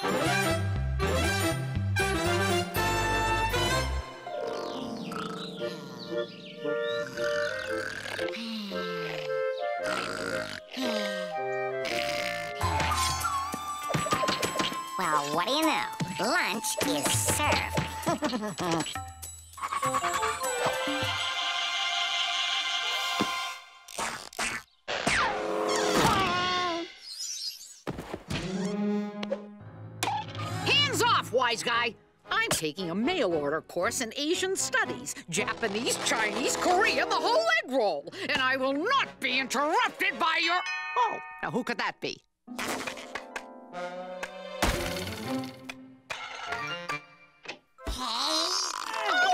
Well, what do you know? Lunch is served. wise guy! I'm taking a mail order course in Asian studies, Japanese, Chinese, Korean, the whole egg roll, and I will not be interrupted by your. Oh, now who could that be? Oh,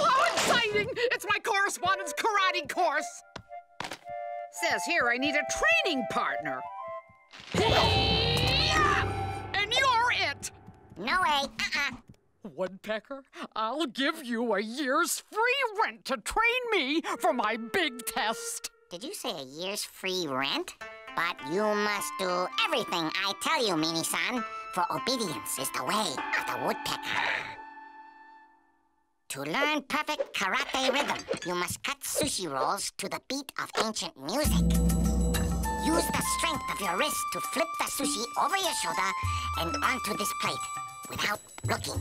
how exciting! It's my correspondence karate course! Says here I need a training partner. And you're it! No way. Uh-uh. Woodpecker, I'll give you a year's free rent to train me for my big test. Did you say a year's free rent? But you must do everything I tell you, Meany-san, for obedience is the way of the woodpecker. To learn perfect karate rhythm, you must cut sushi rolls to the beat of ancient music. Use the strength of your wrist to flip the sushi over your shoulder and onto this plate without looking.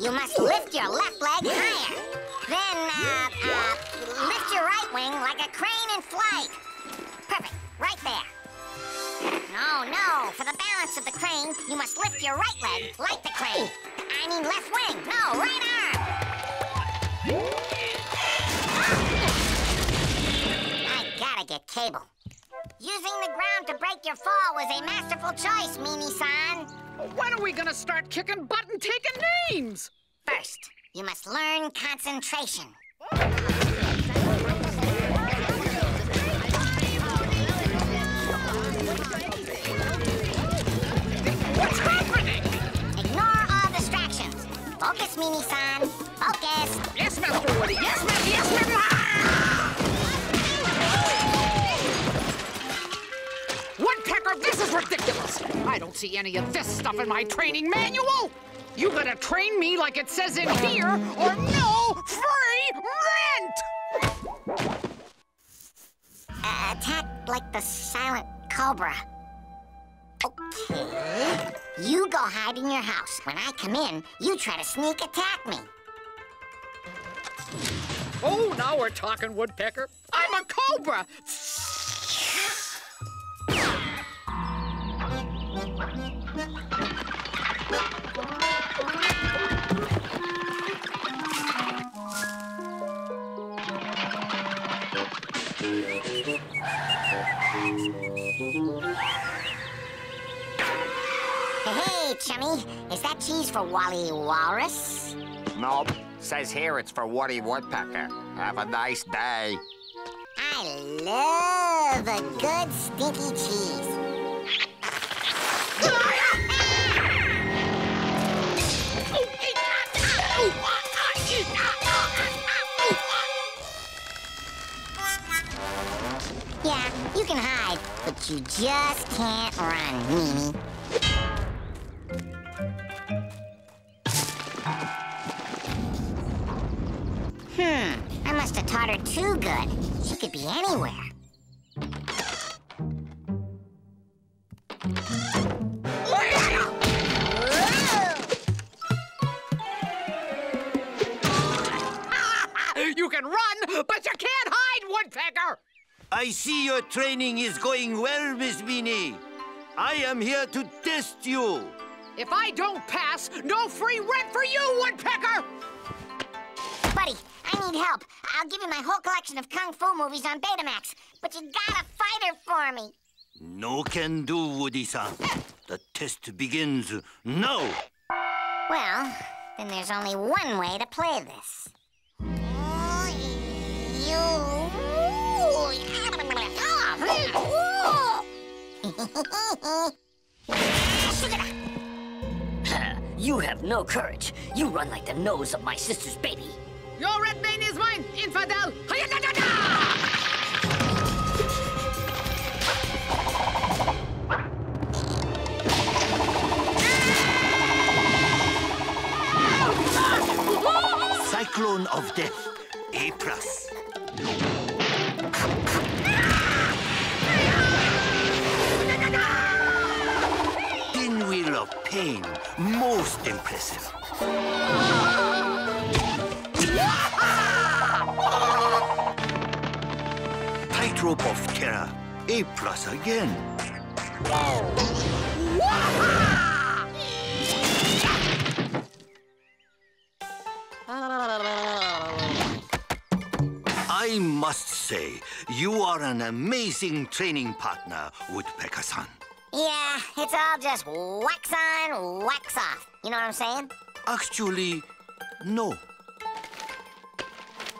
You must lift your left leg higher. Then, uh, uh, lift your right wing like a crane in flight. Perfect, right there. No, no, for the balance of the crane, you must lift your right leg like the crane. I mean left wing, no, right arm. I gotta get cable. Using the ground to break your fall was a masterful choice, Mimi-san. When are we gonna start kicking butt and taking names? First, you must learn concentration. What's happening? Ignore all distractions. Focus, Mimi-san. Focus. Yes, Master Woody. Yes, Master. Yes, Master. This is ridiculous. I don't see any of this stuff in my training manual. You gotta train me like it says in here, or no free rent. Uh, attack like the silent cobra. Okay. You go hide in your house. When I come in, you try to sneak attack me. Oh, now we're talking, Woodpecker. I'm a cobra. Is that cheese for Wally Walrus? Nope. Says here it's for Woody Woodpecker. Have a nice day. I love a good stinky cheese. Yeah, you can hide, but you just can't run, Mimi. Taught her too good. She could be anywhere. You can run, but you can't hide, Woodpecker. I see your training is going well, Miss Meany. I am here to test you. If I don't pass, no free rent for you, Woodpecker. Buddy, I need help. I'll give you my whole collection of kung fu movies on Betamax, but you gotta fight her for me. No can do, Woody-san. The test begins now. Well, then there's only one way to play this. You have no courage. You run like the nose of my sister's baby. Your red vein is mine, infidel! Cyclone of Death, A+. plus. Pinwheel of Pain, most impressive. Tightrope of Terror, A plus again. I must say, you are an amazing training partner, Woodpecker-san. Yeah, it's all just wax on, wax off. You know what I'm saying? Actually, no.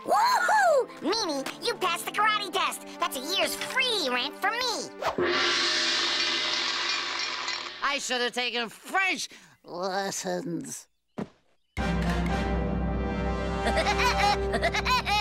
Woohoo! Meany, you passed the karate test. That's a year's free rent for me. I should have taken French lessons.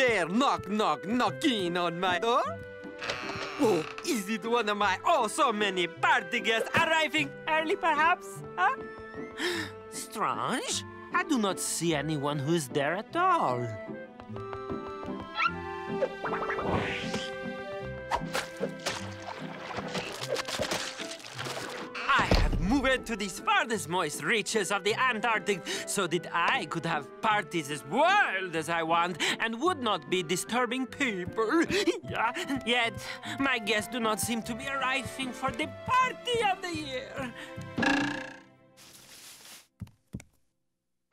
there knock knock knocking on my door? Oh, is it one of my oh so many party guests arriving early perhaps? Huh? Strange. I do not see anyone who's there at all. Moved to these farthest moist reaches of the Antarctic so that I could have parties as wild as I want and would not be disturbing people. Yet, my guests do not seem to be arriving for the party of the year.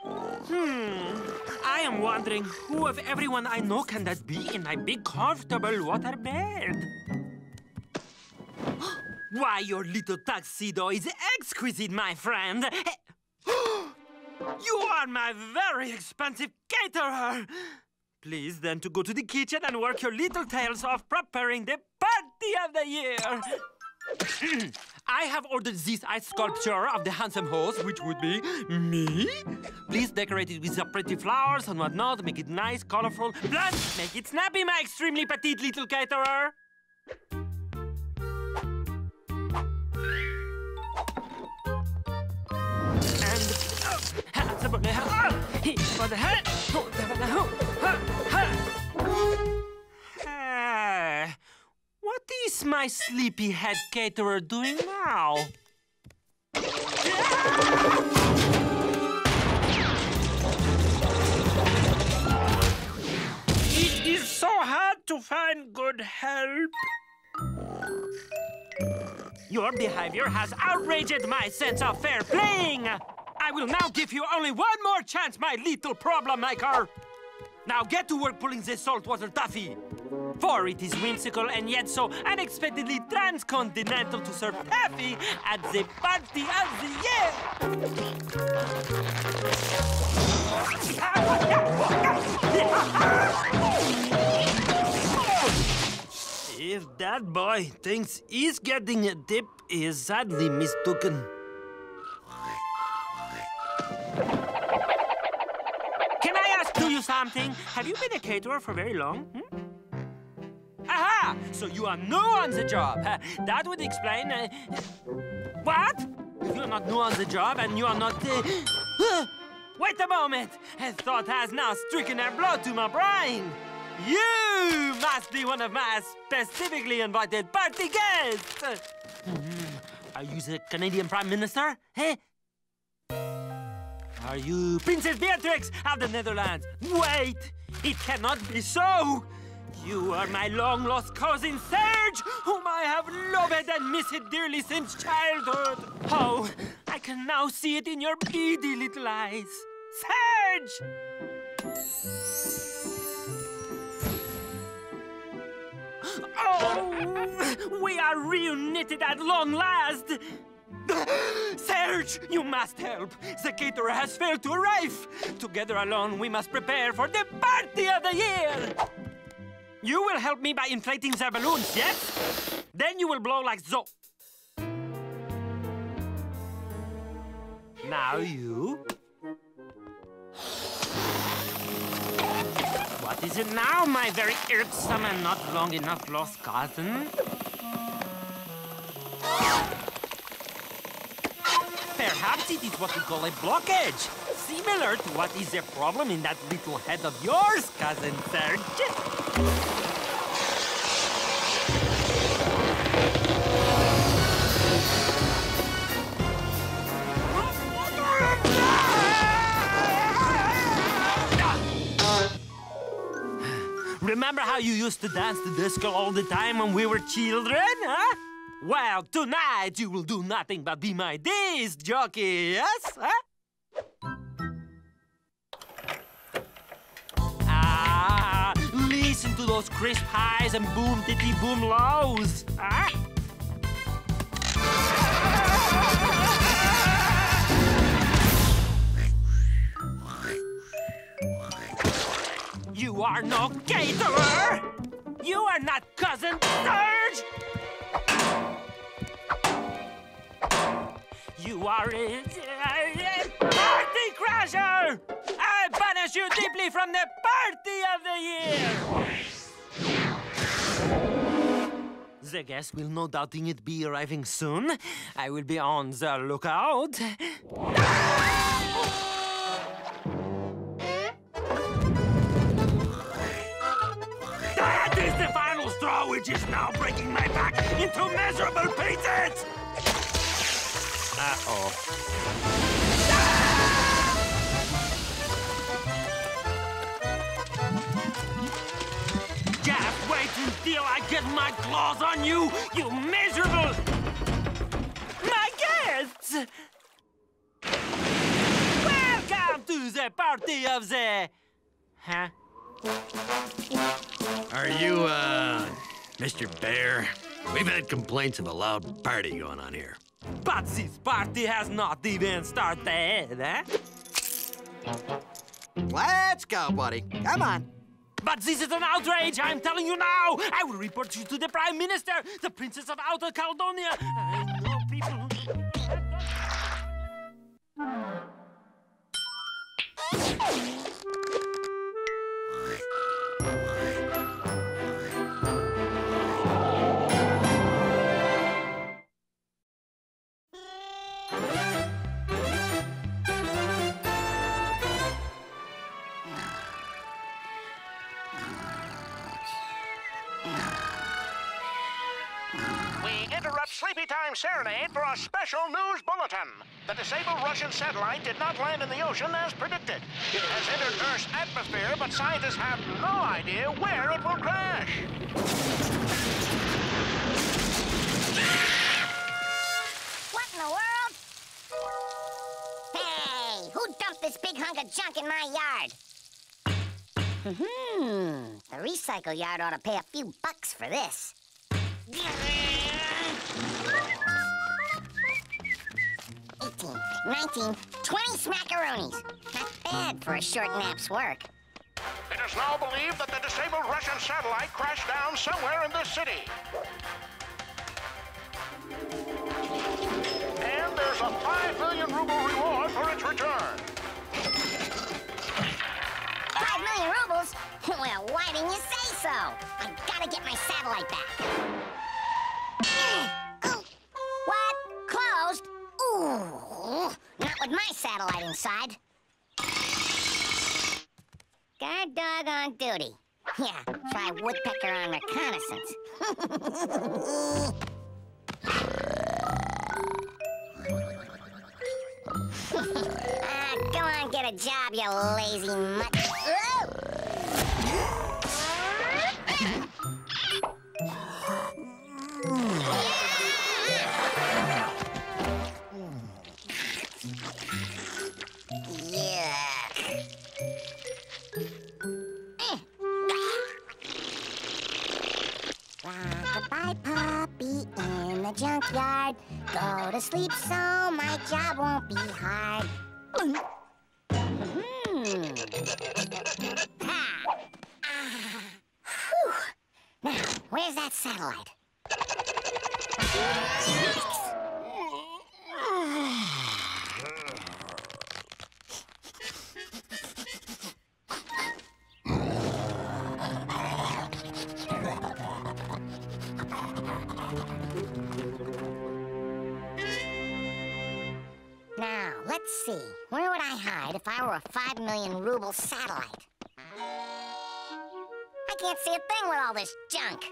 Hmm. I am wondering who of everyone I know can that be in my big comfortable water bed? Why, your little tuxedo is exquisite, my friend. you are my very expensive caterer. Please then to go to the kitchen and work your little tails off preparing the party of the year. I have ordered this ice sculpture of the handsome host, which would be me. Please decorate it with some pretty flowers and whatnot. Make it nice, colorful. Plus, make it snappy, my extremely petite little caterer. Hey, What is my sleepyhead caterer doing now? It is so hard to find good help. Your behavior has outraged my sense of fair playing. I will now give you only one more chance, my little problem maker. Now get to work pulling this saltwater taffy. For it is whimsical and yet so unexpectedly transcontinental to serve taffy at the party of the year. If that boy thinks he's getting a dip, he is sadly mistaken. Something? Have you been a caterer for very long? Hmm? Aha! So you are new on the job. Uh, that would explain. Uh, what? You are not new on the job and you are not. Uh, wait a moment! A thought has now stricken a blow to my brain. You must be one of my specifically invited party guests. Hmm, Are you the Canadian Prime Minister? Eh? Are you Princess Beatrix of the Netherlands? Wait! It cannot be so! You are my long lost cousin Serge, whom I have loved and missed dearly since childhood. Oh, I can now see it in your beady little eyes. Serge! Oh, we are reunited at long last. Serge, you must help. The caterer has failed to arrive. Together alone, we must prepare for the party of the year. You will help me by inflating the balloons, yes? Then you will blow like so. Now you. What is it now, my very irksome and not long enough lost cousin? Perhaps it is what we call a blockage. Similar to what is the problem in that little head of yours, cousin Serge. Remember how you used to dance the disco all the time when we were children, huh? Well, tonight you will do nothing but be my disc jockey, yes? Huh? Ah, listen to those crisp highs and boom titty boom lows? You are no caterer! You are not cousin Serge! You are a, a- a party crasher! I banish you deeply from the party of the year! The guests will no doubting it be arriving soon. I will be on the lookout. That is the final straw which is now breaking my back into miserable pieces! Uh-oh. Just wait until I get my claws on you, you miserable... My guests! Welcome to the party of the... Huh? Are you, uh, Mr. Bear? We've had complaints of a loud party going on here. But this party has not even started, eh? Let's go, buddy. Come on. But this is an outrage, I'm telling you now! I will report you to the Prime Minister, the Princess of Outer Caledonia! We interrupt Sleepy Time Serenade for a special news bulletin. The disabled Russian satellite did not land in the ocean as predicted. It has entered Earth's atmosphere, but scientists have no idea where it will crash. What in the world? Hey, who dumped this big hunk of junk in my yard? Hmm, the recycle yard ought to pay a few bucks for this. Eighteen, nineteen, twenty smackaroonies. Not bad for a short nap's work. It is now believed that the disabled Russian satellite crashed down somewhere in this city. And there's a 5 million ruble reward for its return. Five million rubles? Well, why didn't you say so? I gotta get my satellite back. Not with my satellite inside. Guard dog on duty. Yeah, try woodpecker on reconnaissance. ah, go on, get a job, you lazy mutt. Where's that satellite? Now, let's see. Where would I hide if I were a five million ruble satellite? I can't see a thing with all this junk.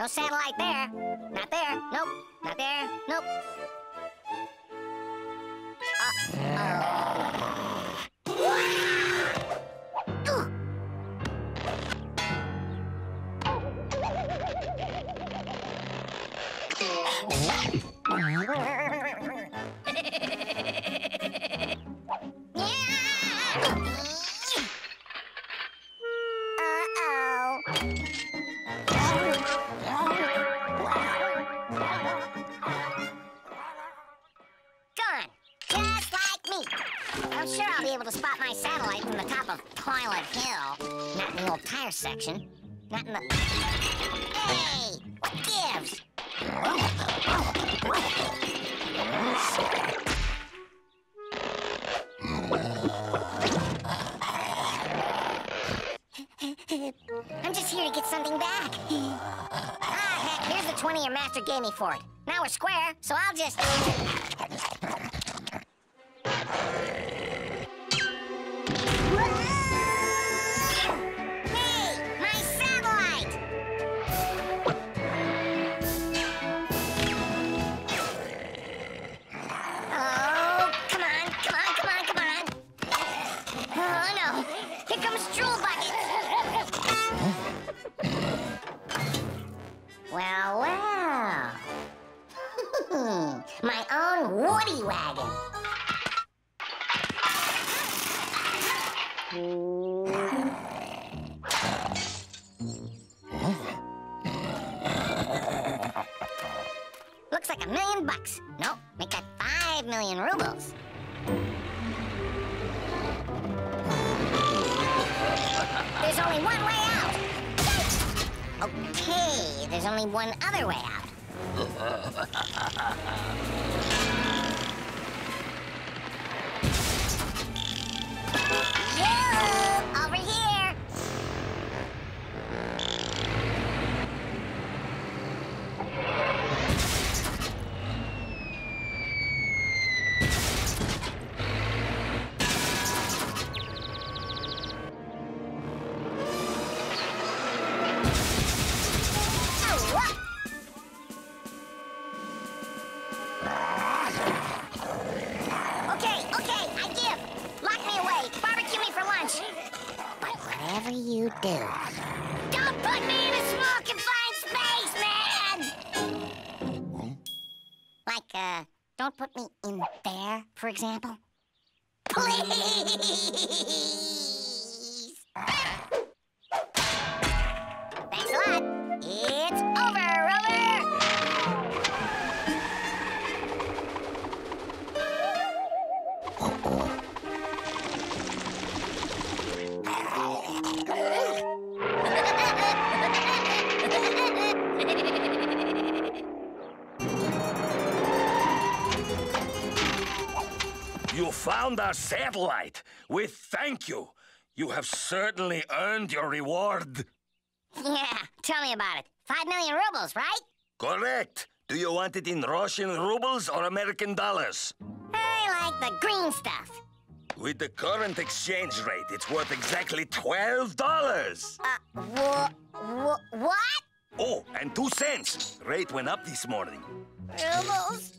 No satellite there. Not there. Nope. Not there. Nope. I'm sure I'll be able to spot my satellite from the top of Toilet Hill. Not in the old tire section. Not in the... Hey! Gives? I'm just here to get something back. Ah, heck, here's the 20 your master gave me for it. Now we're square, so I'll just... only one way out. Okay, there's only one other way out. you do, don't put me in a small confined space, man! Like, uh, don't put me in there, for example. Please! You found our satellite. We thank you. You have certainly earned your reward. Yeah, tell me about it. Five million rubles, right? Correct. Do you want it in Russian rubles or American dollars? I like the green stuff. With the current exchange rate, it's worth exactly $12. Uh, wha- what? Oh, and two cents. Rate went up this morning. Rubles?